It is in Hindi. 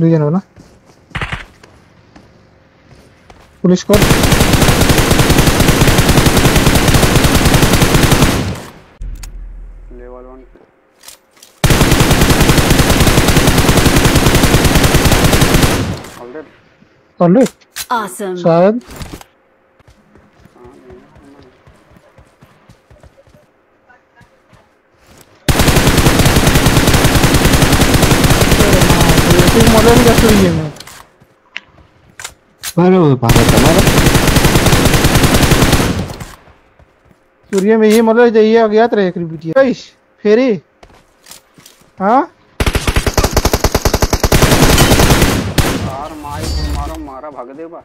दुई जन हो ना पुलिस को लेवल वन ऑलरेडी कर लो Awesome. शायद मॉडल कैसे हुई है मैं वो हमारा सूर्य में ये मतलब ये आ गया तेरे एक रिपीट गाइस फेरी हाँ यार माई मारो मारा भाग दे बा